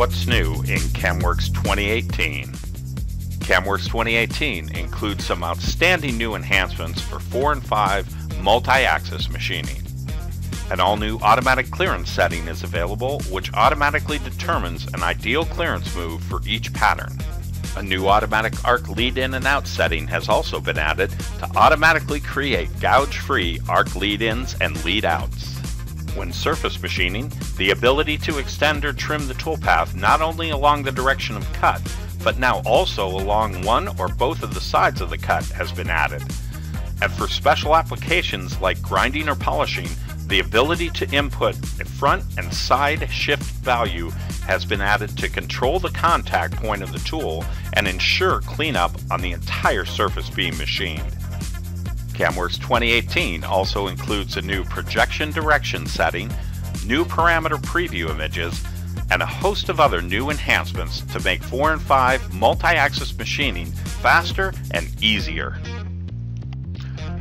what's new in CAMWorks 2018. CAMWorks 2018 includes some outstanding new enhancements for 4 and 5 multi-axis machining. An all-new automatic clearance setting is available which automatically determines an ideal clearance move for each pattern. A new automatic arc lead in and out setting has also been added to automatically create gouge-free arc lead ins and lead outs. When surface machining, the ability to extend or trim the toolpath not only along the direction of cut, but now also along one or both of the sides of the cut has been added. And for special applications like grinding or polishing, the ability to input a front and side shift value has been added to control the contact point of the tool and ensure cleanup on the entire surface being machined. CAMWorks 2018 also includes a new projection direction setting, new parameter preview images, and a host of other new enhancements to make 4 and 5 multi-axis machining faster and easier.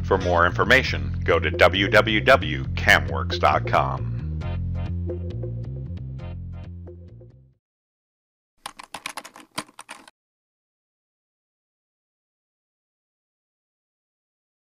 For more information, go to www.camworks.com.